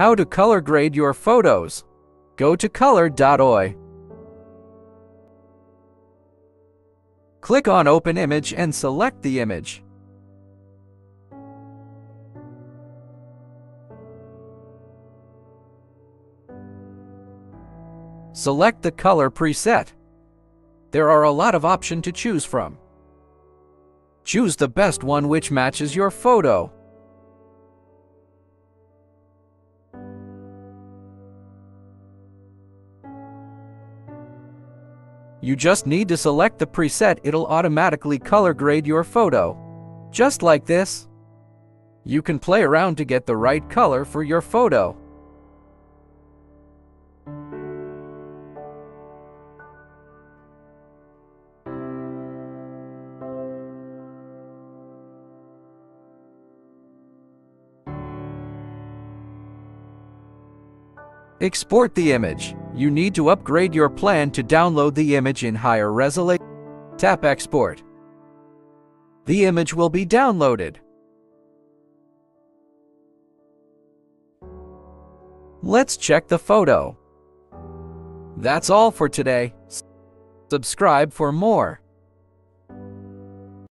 How to color grade your photos. Go to color.io. Click on Open Image and select the image. Select the color preset. There are a lot of options to choose from. Choose the best one which matches your photo. You just need to select the preset it'll automatically color grade your photo. Just like this. You can play around to get the right color for your photo. Export the image. You need to upgrade your plan to download the image in higher resolution. Tap Export. The image will be downloaded. Let's check the photo. That's all for today. Subscribe for more.